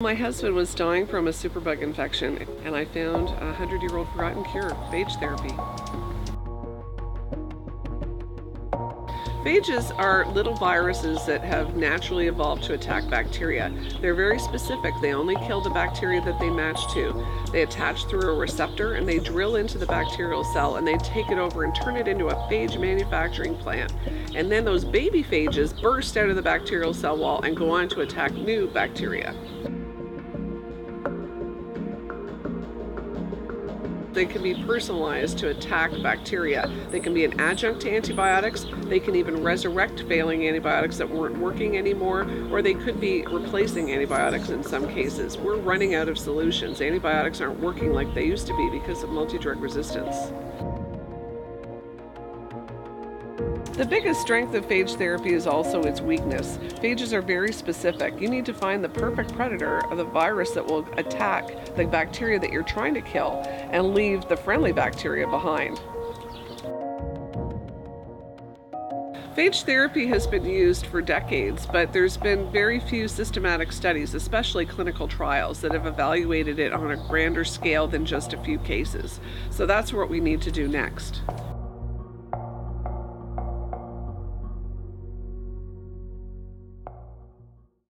My husband was dying from a superbug infection, and I found a 100 year old forgotten cure phage therapy. Phages are little viruses that have naturally evolved to attack bacteria. They're very specific. They only kill the bacteria that they match to. They attach through a receptor and they drill into the bacterial cell and they take it over and turn it into a phage manufacturing plant. And then those baby phages burst out of the bacterial cell wall and go on to attack new bacteria. They can be personalized to attack bacteria. They can be an adjunct to antibiotics. They can even resurrect failing antibiotics that weren't working anymore, or they could be replacing antibiotics in some cases. We're running out of solutions. Antibiotics aren't working like they used to be because of multi-drug resistance. The biggest strength of phage therapy is also its weakness. Phages are very specific. You need to find the perfect predator of the virus that will attack the bacteria that you're trying to kill and leave the friendly bacteria behind. Phage therapy has been used for decades, but there's been very few systematic studies, especially clinical trials, that have evaluated it on a grander scale than just a few cases. So that's what we need to do next.